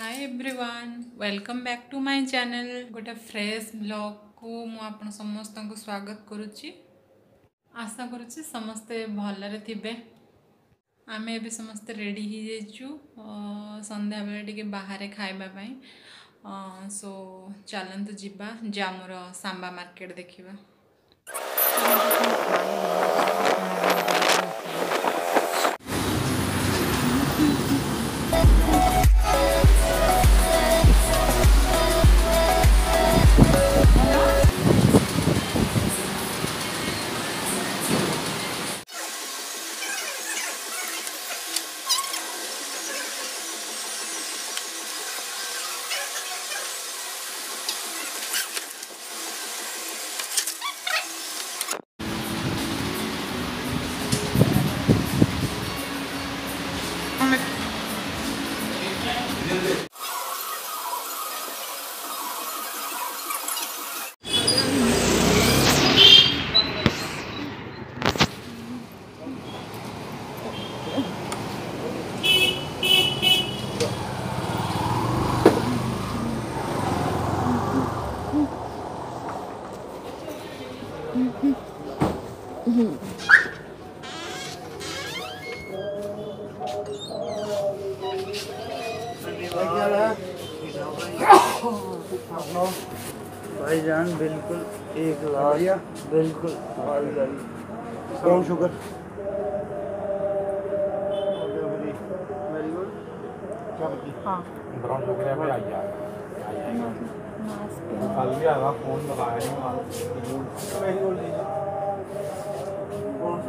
Hi everyone welcome back to my channel गोटे fresh blog को मु आपण समस्त को स्वागत करुच्ची आशा करुच्ची समस्ते भलरे थिबे आमे एबे समस्ते रेडी संध्या बेले टिके बाहर खाइबा पई सो चलत जीवा जामुर सांबा मार्केट देखिबा हूँ भाईजान बिल्कुल एक लाया बिल्कुल ब्राउन शुगर हाँ। ब्राउन शुगर है कल भी आया फ़ोन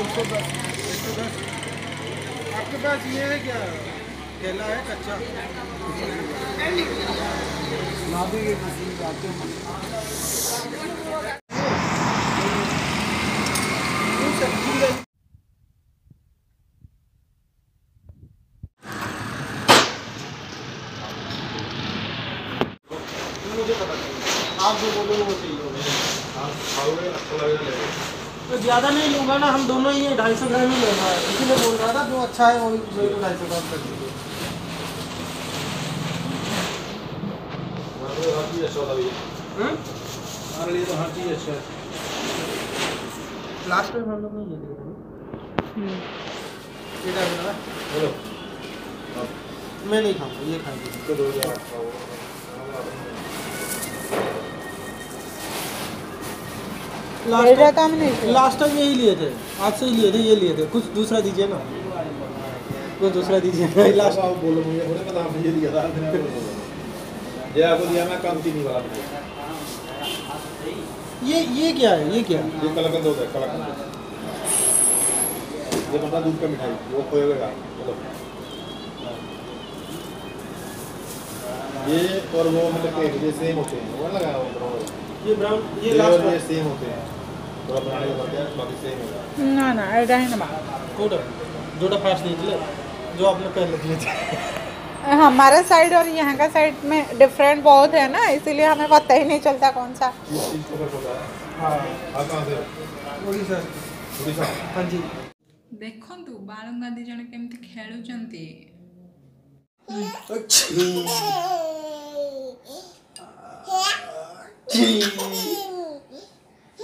आपके पास ये है क्या केला है कच्चा आप जो बोलोगे वो चाहिए तो ज़्यादा नहीं लूँगा ना हम दोनों ही ढाई सौ ग्राम ही लेना है। इसीलिए बोल रहा था जो अच्छा है वही वही ढाई सौ ग्राम कर दीजिए। हम्म? हमारे लिए तो अच्छा है। लास्ट टाइम हम लोग ने ये लिए थे ये मैं नहीं खाऊँगा ये खाएँगे। तो दो हज़ार लास्ट टाइम यही लिए थे। आपसे ही लिए थे ये लिए थे। कुछ दूसरा दीजिए ना। कुछ दूसरा दीजिए ना। लास्ट आप बोलो मुझे थोड़े पता मुझे दिया था। आपने। ये आपको दिया मैं कम चीनी वाला ये ये क्या है? ये क्या? है ये कलाकंद होता है कलाकंद। ये बनता दूध का मिठाई वो खोएगा बोलो ये और वो मतलब ये सेम होते हैं। वो लगाया हुआ ये ब्राउन ये ये लास्ट ये सेम होते हैं। ना ना এটা না মা কোটা जोड़ा फास्ट नहीं चले। जो आपने पहले दिए थे। हमारा साइड और यहाँ का साइड में डिफरेंट बहुत है ना इसीलिए हमें पता ही नहीं चलता कौन सा। देखु बालंगादी जन केमती खेलुचंती अच्छा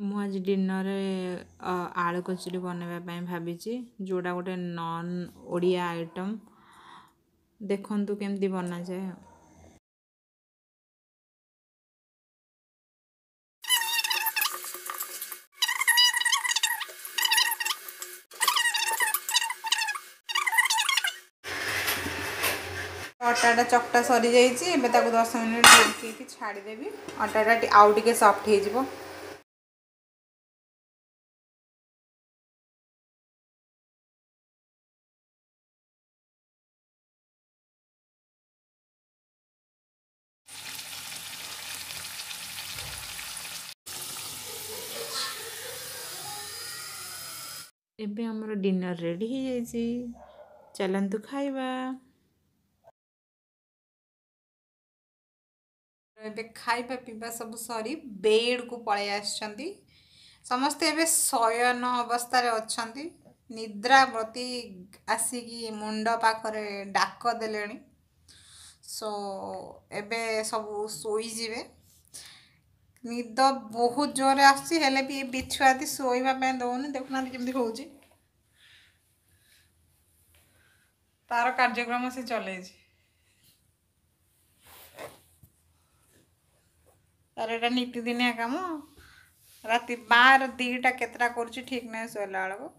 ମୁଁ ଆଜି ଡିନରରେ ଆଳୁ କଚୁରି ବନେଇବା ପାଇଁ ଭାବିଛି ଯେଉଁଟା ଗୋଟେ ନନ୍ ଓଡ଼ିଆ ଆଇଟମ୍ ଦେଖନ୍ତୁ କେମିତି ବନାଯାଏ ଆଉ ଅଟାଟା ଚକଟା ସରିଯାଇଛି ଏବେ ତାକୁ ଦଶ ମିନିଟ୍ ଢାଙ୍କିକି ଛାଡ଼ିଦେବି ଅଟାଟା ଟି- ଆଉ ଟିକେ ସଫ୍ଟ ହେଇଯିବ ଏବେ ଆମର ଡିନର୍ ରେଡ଼ି ହେଇଯାଇଛି। ଚାଲନ୍ତୁ ଖାଇବା। ଏବେ ଖାଇବା ପିଇବା ସବୁ ସରି ବେଡ଼କୁ ପଳେଇ ଆସିଛନ୍ତି। ସମସ୍ତେ ଏବେ ଶୟନ ଅବସ୍ଥାରେ ଅଛନ୍ତି। ନିଦ୍ରାବତୀ ଆସିକି ମୁଣ୍ଡ ପାଖରେ ଡାକ ଦେଲେଣି। ସୋ ଏବେ ସବୁ ଶୋଇଯିବେ। ନିଦ ବହୁତ ଜୋରରେ ଆସୁଛି ହେଲେ ବି ଏ ବିଛୁଆତି ଶୋଇବା ପାଇଁ ଦଉନି ଦେଖୁନାହାନ୍ତି କେମିତି ହଉଛି ତାର କାର୍ଯ୍ୟକ୍ରମ ସେ ଚଲେଇଛି ତାର ଏଇଟା ନିତିଦିନିଆ କାମ ରାତି ବାର ଦିଟା କେତେଟା କରୁଛି ଠିକ୍ ନାହିଁ ଶୋଇଲା ବେଳକୁ